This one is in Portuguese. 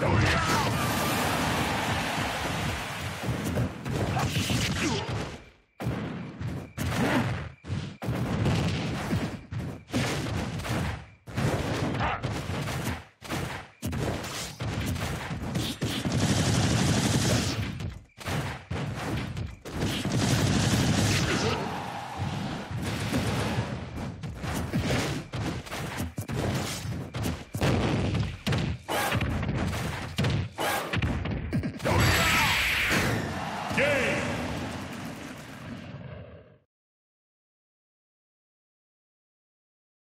Victory!